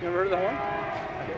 You ever heard of that one? I did.